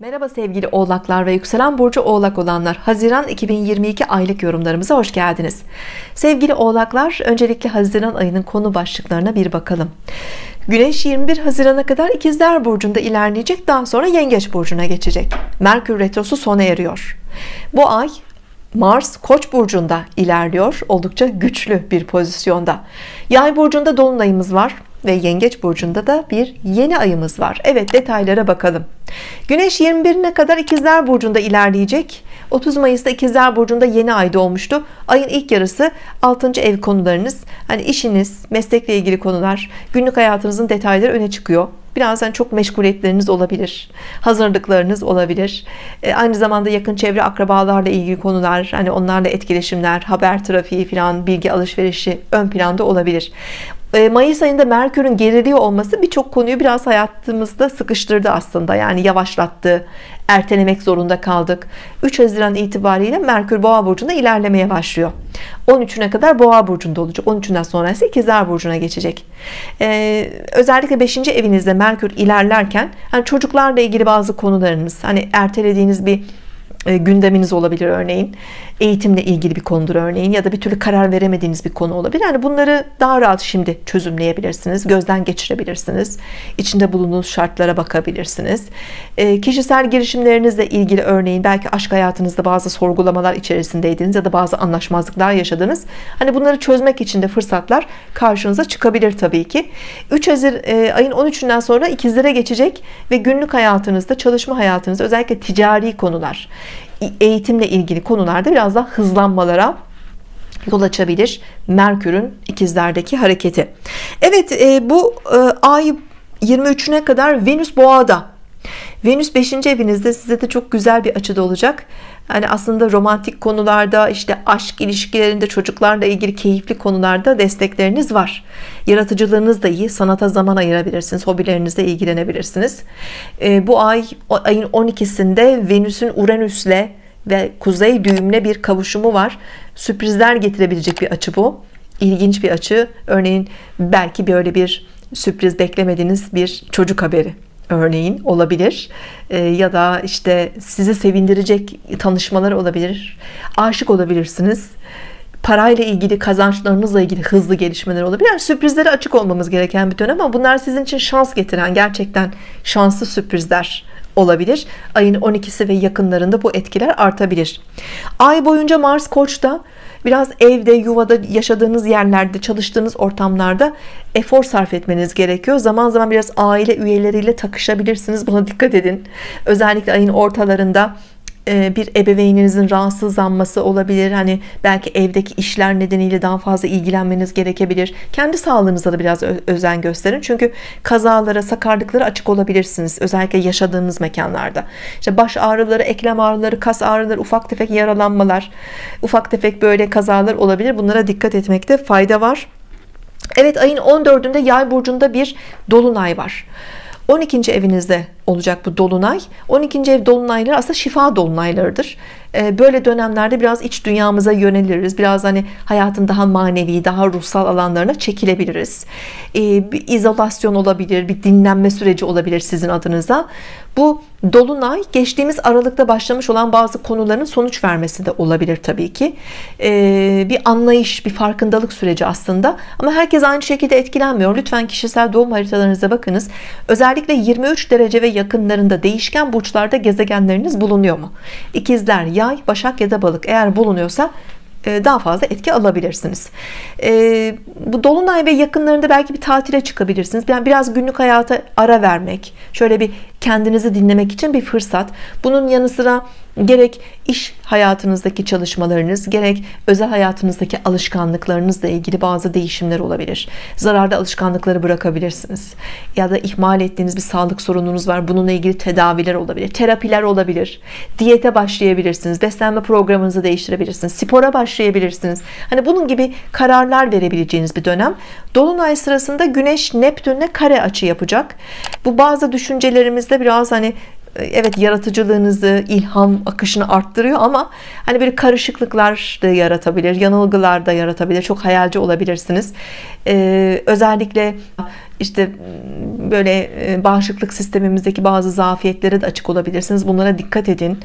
Merhaba sevgili oğlaklar ve yükselen burcu oğlak olanlar. Haziran 2022 aylık yorumlarımıza hoş geldiniz. Sevgili oğlaklar öncelikle Haziran ayının konu başlıklarına bir bakalım. Güneş 21 Haziran'a kadar ikizler burcunda ilerleyecek daha sonra yengeç burcuna geçecek. Merkür retrosu sona eriyor. Bu ay Mars Koç burcunda ilerliyor oldukça güçlü bir pozisyonda. Yay burcunda dolunayımız var ve Yengeç burcunda da bir yeni ayımız var. Evet detaylara bakalım. Güneş 21'ine kadar İkizler burcunda ilerleyecek. 30 Mayıs'ta İkizler burcunda yeni ay doğmuştu. Ayın ilk yarısı 6. ev konularınız, hani işiniz, meslekle ilgili konular, günlük hayatınızın detayları öne çıkıyor. Birazdan çok meşguliyetleriniz olabilir. Hazırlıklarınız olabilir. E, aynı zamanda yakın çevre akrabalarla ilgili konular, hani onlarla etkileşimler, haber trafiği falan, bilgi alışverişi ön planda olabilir. Mayıs ayında Merkür'ün geriliyor olması birçok konuyu biraz hayatımızda sıkıştırdı aslında. Yani yavaşlattı ertelemek zorunda kaldık. 3 Haziran itibariyle Merkür Boğa burcunda ilerlemeye başlıyor. 13'üne kadar Boğa burcunda olacak. 13'ünden sonra ise İkizler burcuna geçecek. Ee, özellikle 5. evinizde Merkür ilerlerken hani çocuklarla ilgili bazı konularınız hani ertelediğiniz bir e, gündeminiz olabilir örneğin. Eğitimle ilgili bir konudur örneğin ya da bir türlü karar veremediğiniz bir konu olabilir. Yani bunları daha rahat şimdi çözümleyebilirsiniz gözden geçirebilirsiniz içinde bulunduğunuz şartlara bakabilirsiniz. E, kişisel girişimlerinizle ilgili örneğin belki aşk hayatınızda bazı sorgulamalar içerisindeydiniz ya da bazı anlaşmazlıklar yaşadınız. Hani bunları çözmek için de fırsatlar karşınıza çıkabilir Tabii ki. 3 Haziran e, ayın 13'ünden sonra ikizlere geçecek ve günlük hayatınızda çalışma hayatınızda özellikle ticari konular eğitimle ilgili konularda biraz daha hızlanmalara yol açabilir Merkür'ün ikizlerdeki hareketi. Evet e, bu e, ay 23'üne kadar Venüs boğada Venüs 5. evinizde size de çok güzel bir açıda olacak. Yani aslında romantik konularda işte aşk ilişkilerinde çocuklarla ilgili keyifli konularda destekleriniz var. Yaratıcılığınız da iyi. Sanata zaman ayırabilirsiniz hobilerinizle ilgilenebilirsiniz. E, bu ay ayın 12'sinde Venüs'ün Uranüs'le ve kuzey düğümle bir kavuşumu var. Sürprizler getirebilecek bir açı bu. İlginç bir açı. Örneğin belki böyle bir sürpriz beklemediğiniz bir çocuk haberi örneğin olabilir. E, ya da işte sizi sevindirecek tanışmalar olabilir. Aşık olabilirsiniz. Parayla ilgili kazançlarınızla ilgili hızlı gelişmeler olabilir. Yani sürprizlere açık olmamız gereken bir dönem ama bunlar sizin için şans getiren gerçekten şanslı sürprizler olabilir. Ayın 12'si ve yakınlarında bu etkiler artabilir. Ay boyunca Mars Koç'ta biraz evde yuvada yaşadığınız yerlerde çalıştığınız ortamlarda efor sarf etmeniz gerekiyor. Zaman zaman biraz aile üyeleriyle takışabilirsiniz. Buna dikkat edin. Özellikle ayın ortalarında bir ebeveyninizin rahatsızlanması olabilir. Hani belki evdeki işler nedeniyle daha fazla ilgilenmeniz gerekebilir. Kendi sağlığınıza da biraz özen gösterin. Çünkü kazalara sakarlıklara açık olabilirsiniz özellikle yaşadığınız mekanlarda. İşte baş ağrıları eklem ağrıları kas ağrıları ufak tefek yaralanmalar ufak tefek böyle kazalar olabilir. Bunlara dikkat etmekte fayda var. Evet ayın 14'ünde yay burcunda bir dolunay var 12. evinizde olacak bu dolunay 12. ev dolunayları aslında şifa dolunaylarıdır böyle dönemlerde biraz iç dünyamıza yöneliriz. Biraz hani hayatın daha manevi daha ruhsal alanlarına çekilebiliriz. Ee, bir izolasyon olabilir bir dinlenme süreci olabilir sizin adınıza. Bu dolunay geçtiğimiz Aralık'ta başlamış olan bazı konuların sonuç vermesi de olabilir Tabii ki. Ee, bir anlayış bir farkındalık süreci aslında. Ama herkes aynı şekilde etkilenmiyor. Lütfen kişisel doğum haritalarınıza bakınız. Özellikle 23 derece ve yakınlarında değişken burçlarda gezegenleriniz bulunuyor mu? İkizler yay başak ya da balık eğer bulunuyorsa e, daha fazla etki alabilirsiniz. E, bu dolunay ve yakınlarında belki bir tatile çıkabilirsiniz. Yani biraz günlük hayata ara vermek şöyle bir kendinizi dinlemek için bir fırsat. Bunun yanı sıra gerek iş hayatınızdaki çalışmalarınız gerek özel hayatınızdaki alışkanlıklarınızla ilgili bazı değişimler olabilir. Zararlı alışkanlıkları bırakabilirsiniz. Ya da ihmal ettiğiniz bir sağlık sorununuz var. Bununla ilgili tedaviler olabilir terapiler olabilir. Diyete başlayabilirsiniz beslenme programınızı değiştirebilirsiniz spora başlayabilirsiniz. Hani bunun gibi kararlar verebileceğiniz bir dönem. Dolunay sırasında Güneş Neptün'le kare açı yapacak. Bu bazı düşüncelerimizde biraz hani evet yaratıcılığınızı ilham akışını arttırıyor ama hani bir karışıklıklar da yaratabilir yanılgılar da yaratabilir. Çok hayalci olabilirsiniz. Ee, özellikle işte böyle bağışıklık sistemimizdeki bazı zafiyetlere de açık olabilirsiniz. Bunlara dikkat edin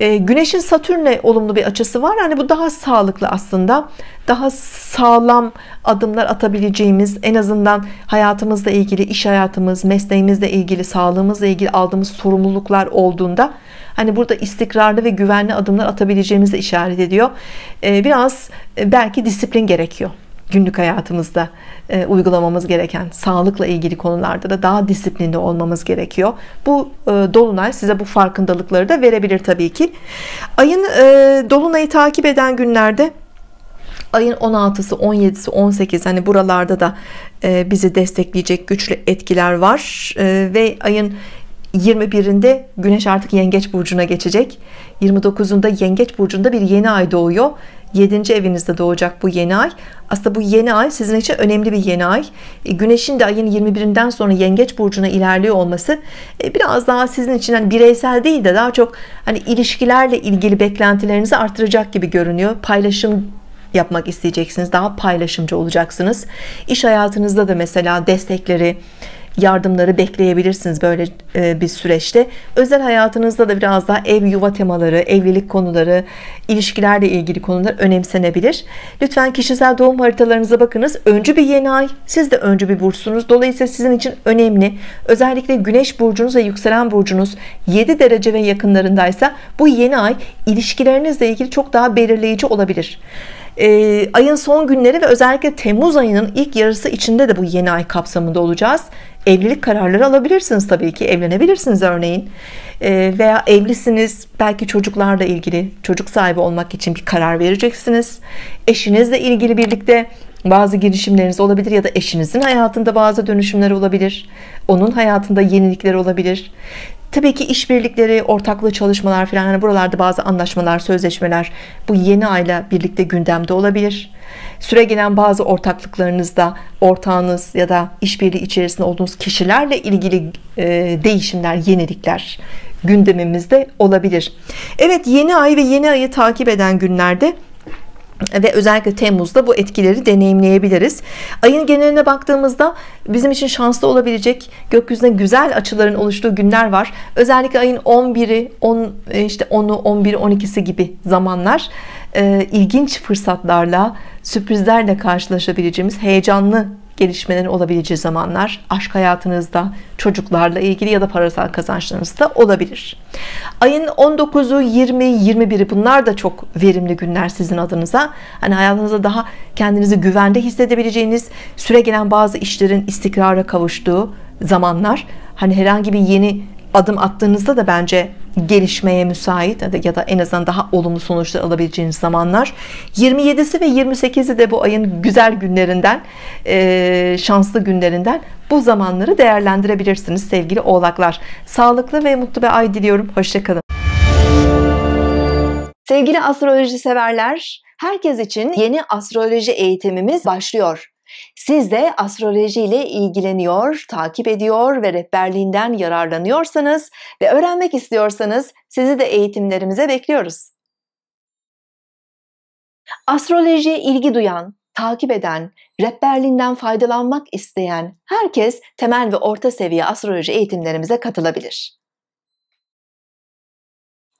e, Güneşin Satürn'e olumlu bir açısı var. Hani bu daha sağlıklı aslında. Daha sağlam adımlar atabileceğimiz, en azından hayatımızla ilgili, iş hayatımız, mesleğimizle ilgili, sağlığımızla ilgili aldığımız sorumluluklar olduğunda hani burada istikrarlı ve güvenli adımlar atabileceğimizi işaret ediyor. E, biraz e, belki disiplin gerekiyor günlük hayatımızda e, uygulamamız gereken sağlıkla ilgili konularda da daha disiplinli olmamız gerekiyor. Bu e, dolunay size bu farkındalıkları da verebilir tabii ki. Ayın e, dolunayı takip eden günlerde ayın 16'sı 17'si 18 hani buralarda da e, bizi destekleyecek güçlü etkiler var e, ve ayın 21'inde Güneş artık Yengeç burcuna geçecek. 29'unda Yengeç burcunda bir yeni ay doğuyor. 7. evinizde doğacak bu yeni ay. Aslında bu yeni ay sizin için önemli bir yeni ay. E, güneşin de ayın 21'inden sonra Yengeç burcuna ilerliyor olması e, biraz daha sizin için hani bireysel değil de daha çok hani ilişkilerle ilgili beklentilerinizi artıracak gibi görünüyor. Paylaşım yapmak isteyeceksiniz. Daha paylaşımcı olacaksınız. İş hayatınızda da mesela destekleri, yardımları bekleyebilirsiniz böyle e, bir süreçte. Özel hayatınızda da biraz daha ev yuva temaları, evlilik konuları, ilişkilerle ilgili konular önemsenebilir. Lütfen kişisel doğum haritalarınıza bakınız. Öncü bir yeni ay. Siz de öncü bir burçsunuz. Dolayısıyla sizin için önemli. Özellikle güneş burcunuz ve yükselen burcunuz 7 derece ve yakınlarındaysa bu yeni ay ilişkilerinizle ilgili çok daha belirleyici olabilir e, ayın son günleri ve özellikle Temmuz ayının ilk yarısı içinde de bu yeni ay kapsamında olacağız evlilik kararları alabilirsiniz tabii ki evlenebilirsiniz örneğin. E, veya evlisiniz belki çocuklarla ilgili çocuk sahibi olmak için bir karar vereceksiniz. Eşinizle ilgili birlikte bazı girişimleriniz olabilir ya da eşinizin hayatında bazı dönüşümler olabilir. Onun hayatında yenilikler olabilir. Tabii ki işbirlikleri, ortaklı çalışmalar falan hani buralarda bazı anlaşmalar, sözleşmeler bu yeni ayla birlikte gündemde olabilir. Süre gelen bazı ortaklıklarınızda ortağınız ya da işbirliği içerisinde olduğunuz kişilerle ilgili e, değişimler, yenilikler gündemimizde olabilir. Evet yeni ay ve yeni ayı takip eden günlerde ve özellikle Temmuz'da bu etkileri deneyimleyebiliriz. Ayın geneline baktığımızda bizim için şanslı olabilecek gökyüzünde güzel açıların oluştuğu günler var. Özellikle ayın 11'i, 10 e, işte 10'u, 11'i, 12'si gibi zamanlar e, ilginç fırsatlarla, sürprizlerle karşılaşabileceğimiz heyecanlı gelişmelerin olabileceği zamanlar aşk hayatınızda çocuklarla ilgili ya da parasal kazançlarınızda olabilir. Ayın 19'u 20 21'i bunlar da çok verimli günler sizin adınıza. Hani hayatınızda daha kendinizi güvende hissedebileceğiniz süre gelen bazı işlerin istikrara kavuştuğu zamanlar. Hani herhangi bir yeni adım attığınızda da bence gelişmeye müsait ya da en azından daha olumlu sonuçlar alabileceğiniz zamanlar. 27'si ve 28'i de bu ayın güzel günlerinden şanslı günlerinden bu zamanları değerlendirebilirsiniz sevgili oğlaklar. Sağlıklı ve mutlu bir ay diliyorum. Hoşçakalın. Sevgili astroloji severler herkes için yeni astroloji eğitimimiz başlıyor siz de astroloji ile ilgileniyor, takip ediyor ve rehberliğinden yararlanıyorsanız ve öğrenmek istiyorsanız sizi de eğitimlerimize bekliyoruz. Astrolojiye ilgi duyan, takip eden, rehberliğinden faydalanmak isteyen herkes temel ve orta seviye astroloji eğitimlerimize katılabilir.